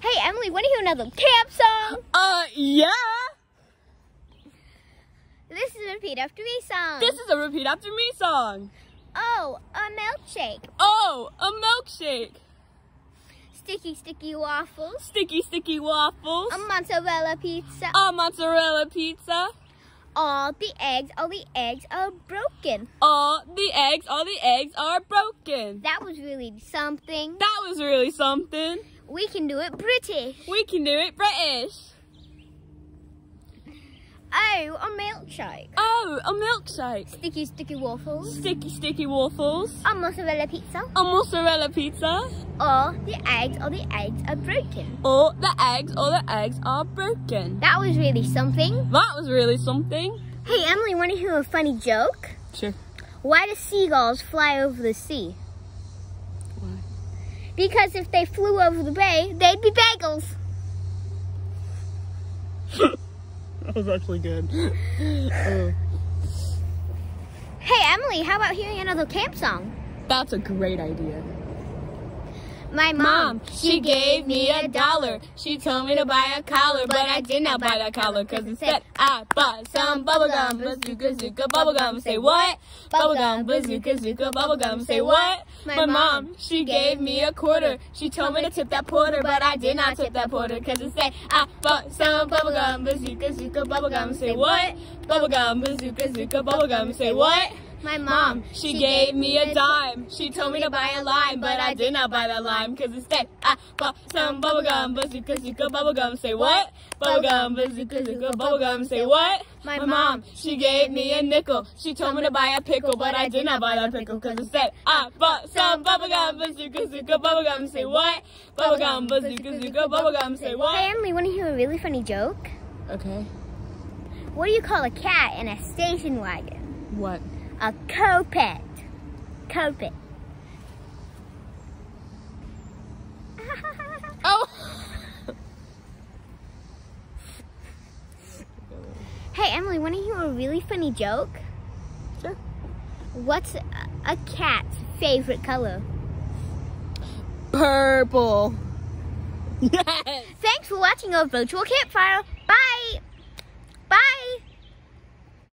Hey, Emily, want to hear another camp song? Uh, yeah. This is a repeat after me song. This is a repeat after me song. oh, a milkshake. Oh, a milkshake. Sticky, sticky waffles. Sticky, sticky waffles. A mozzarella pizza. A mozzarella pizza. all the eggs, all the eggs are broken. All the eggs, all the eggs are broken. That was really something. That was really something. We can do it British. We can do it British. Oh, a milkshake. Oh, a milkshake. Sticky, sticky waffles. Sticky, sticky waffles. A mozzarella pizza. A mozzarella pizza. Or the eggs, or the eggs are broken. Or the eggs, or the eggs are broken. That was really something. That was really something. Hey, Emily, want to hear a funny joke? Sure. Why do seagulls fly over the sea? Because if they flew over the bay, they'd be bagels. That was actually good. Hey, Emily, how about hearing another camp song? that's a great idea. My mom, she gave me a dollar. She told me to buy a collar, but I did not buy that collar because instead I bought some bubblegum, bazooka, zooka, bubblegum. Say what? Bubblegum, bazooka, zooka, bubblegum. Say what? My mom, she gave me a quarter. She told me to tip that porter, but I did not tip that porter because instead I bought some bubblegum, bazooka, zooka, bubblegum. Say what? Bubblegum, bazooka, zooka, bubblegum. Say what? My Mom, she gave me a dime. She told me to buy a lime, but I did not buy that lime because instead I bought some bubblegum, bazooka, zooka, bubblegum. Say what? Bubblegum, bazooka, zooka, bubblegum. Say what? My My mom, she gave me a nickel. She told me to buy a pickle, but I did not buy that pickle because instead I bought some bubblegum, bazooka, zooka, bubblegum. Say what? Bubblegum, bazooka, zooka, bubblegum. Say what? Hey. Emily, want to hear a really funny joke? Okay. What do you call a cat in a station wagon? What? A copet. Copet. Oh! hey, Emily, want to hear a really funny joke? Sure. What's a, cat's favorite color? Purple. Yes! Thanks for watching our virtual campfire.